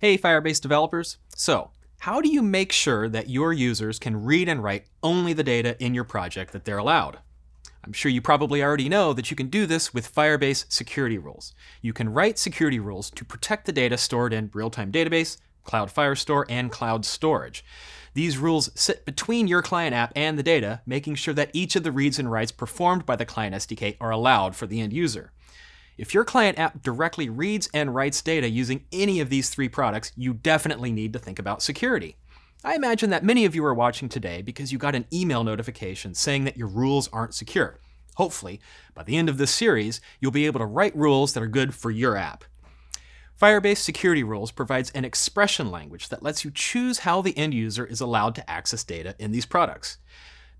Hey Firebase developers. So, how do you make sure that your users can read and write only the data in your project that they're allowed? I'm sure you probably already know that you can do this with Firebase security rules. You can write security rules to protect the data stored in real-time database, Cloud Firestore, and cloud storage. These rules sit between your client app and the data, making sure that each of the reads and writes performed by the client SDK are allowed for the end user. If your client app directly reads and writes data using any of these three products, you definitely need to think about security. I imagine that many of you are watching today because you got an email notification saying that your rules aren't secure. Hopefully, by the end of this series, you'll be able to write rules that are good for your app. Firebase Security Rules provides an expression language that lets you choose how the end user is allowed to access data in these products.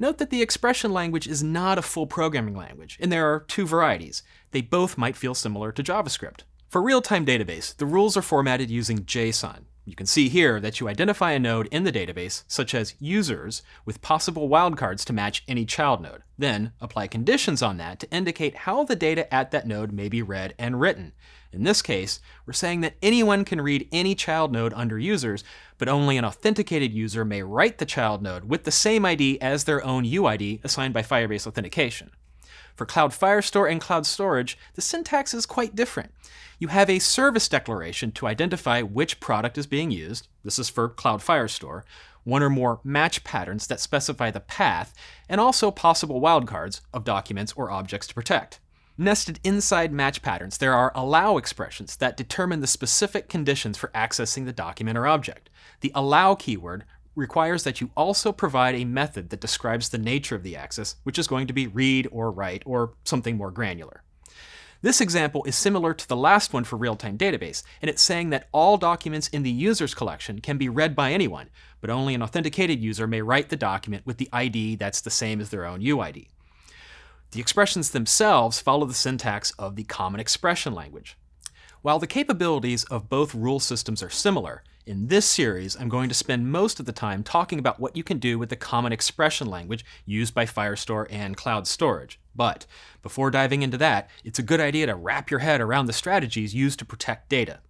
Note that the expression language is not a full programming language, and there are two varieties. They both might feel similar to JavaScript. For real-time database, the rules are formatted using JSON. You can see here that you identify a node in the database, such as users, with possible wildcards to match any child node. Then apply conditions on that to indicate how the data at that node may be read and written. In this case, we're saying that anyone can read any child node under users, but only an authenticated user may write the child node with the same ID as their own UID assigned by Firebase Authentication. For Cloud Firestore and Cloud Storage, the syntax is quite different. You have a service declaration to identify which product is being used. This is for Cloud Firestore. One or more match patterns that specify the path, and also possible wildcards of documents or objects to protect. Nested inside match patterns, there are allow expressions that determine the specific conditions for accessing the document or object. The allow keyword requires that you also provide a method that describes the nature of the axis, which is going to be read or write or something more granular. This example is similar to the last one for real-time database, and it's saying that all documents in the user's collection can be read by anyone, but only an authenticated user may write the document with the ID that's the same as their own UID. The expressions themselves follow the syntax of the Common Expression language. While the capabilities of both rule systems are similar, in this series I'm going to spend most of the time talking about what you can do with the Common Expression language used by Firestore and Cloud Storage. But before diving into that, it's a good idea to wrap your head around the strategies used to protect data.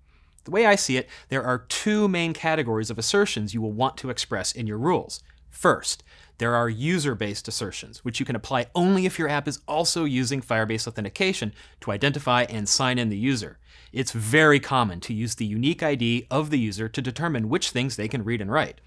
The way I see it, there are two main categories of assertions you will want to express in your rules. First, there are user-based assertions, which you can apply only if your app is also using Firebase Authentication to identify and sign in the user. It's very common to use the unique ID of the user to determine which things they can read and write.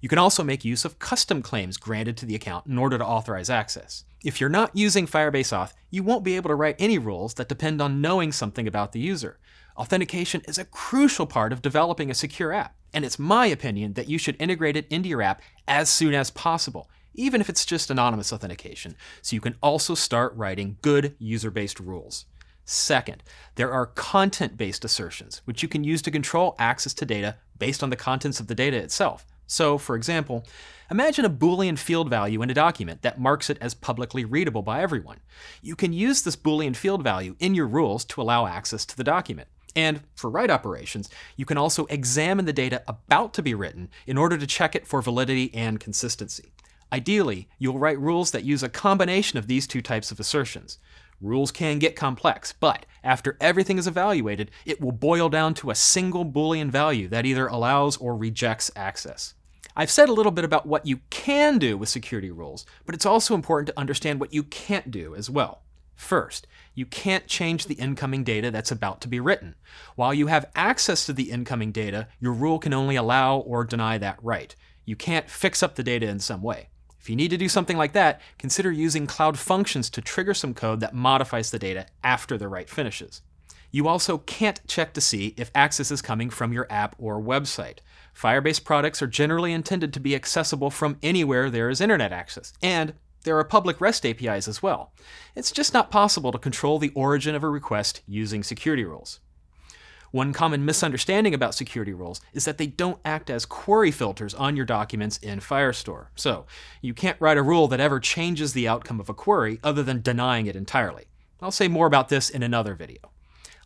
You can also make use of custom claims granted to the account in order to authorize access. If you're not using Firebase Auth, you won't be able to write any rules that depend on knowing something about the user. Authentication is a crucial part of developing a secure app, and it's my opinion that you should integrate it into your app as soon as possible, even if it's just anonymous authentication, so you can also start writing good user-based rules. Second, there are content-based assertions, which you can use to control access to data based on the contents of the data itself. So, for example, imagine a Boolean field value in a document that marks it as publicly readable by everyone. You can use this Boolean field value in your rules to allow access to the document. And for write operations, you can also examine the data about to be written in order to check it for validity and consistency. Ideally, you'll write rules that use a combination of these two types of assertions. Rules can get complex, but after everything is evaluated, it will boil down to a single Boolean value that either allows or rejects access. I've said a little bit about what you can do with security rules, but it's also important to understand what you can't do as well. First, you can't change the incoming data that's about to be written. While you have access to the incoming data, your rule can only allow or deny that write. You can't fix up the data in some way. If you need to do something like that, consider using Cloud Functions to trigger some code that modifies the data after the write finishes. You also can't check to see if access is coming from your app or website. Firebase products are generally intended to be accessible from anywhere there is internet access, and there are public REST APIs as well. It's just not possible to control the origin of a request using security rules. One common misunderstanding about security rules is that they don't act as query filters on your documents in Firestore. So, you can't write a rule that ever changes the outcome of a query other than denying it entirely. I'll say more about this in another video.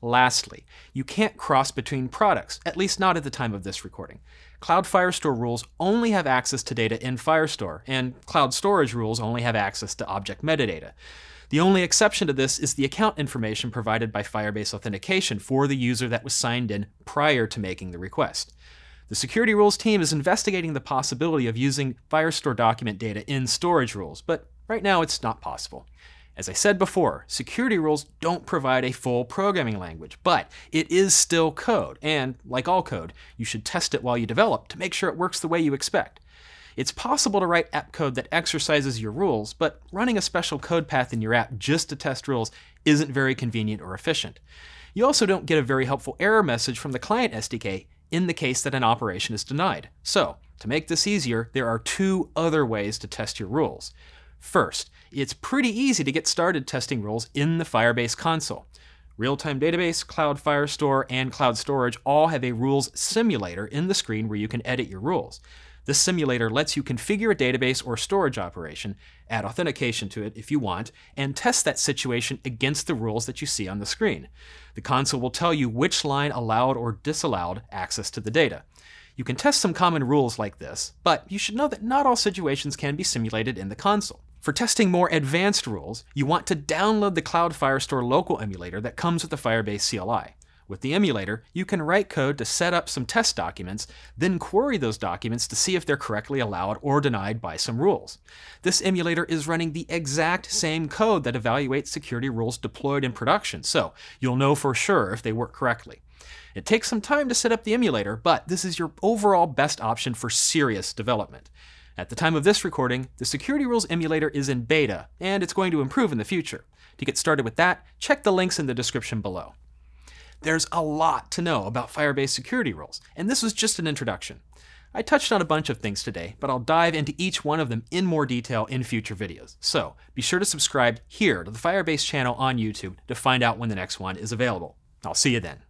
Lastly, you can't cross between products, at least not at the time of this recording. Cloud Firestore rules only have access to data in Firestore, and Cloud Storage rules only have access to object metadata. The only exception to this is the account information provided by Firebase Authentication for the user that was signed in prior to making the request. The security rules team is investigating the possibility of using Firestore document data in storage rules, but right now it's not possible. As I said before, security rules don't provide a full programming language, but it is still code, and like all code, you should test it while you develop to make sure it works the way you expect. It's possible to write app code that exercises your rules, but running a special code path in your app just to test rules isn't very convenient or efficient. You also don't get a very helpful error message from the client SDK in the case that an operation is denied. So, to make this easier, there are two other ways to test your rules. First, it's pretty easy to get started testing rules in the Firebase console. Real-time database, Cloud Firestore, and Cloud Storage all have a rules simulator in the screen where you can edit your rules. This simulator lets you configure a database or storage operation, add authentication to it if you want, and test that situation against the rules that you see on the screen. The console will tell you which line allowed or disallowed access to the data. You can test some common rules like this, but you should know that not all situations can be simulated in the console. For testing more advanced rules, you want to download the Cloud Firestore local emulator that comes with the Firebase CLI. With the emulator, you can write code to set up some test documents, then query those documents to see if they're correctly allowed or denied by some rules. This emulator is running the exact same code that evaluates security rules deployed in production, so you'll know for sure if they work correctly. It takes some time to set up the emulator, but this is your overall best option for serious development. At the time of this recording, the Security Rules emulator is in beta, and it's going to improve in the future. To get started with that, check the links in the description below. There's a lot to know about Firebase security rules, and this was just an introduction. I touched on a bunch of things today, but I'll dive into each one of them in more detail in future videos. So be sure to subscribe here to the Firebase channel on YouTube to find out when the next one is available. I'll see you then.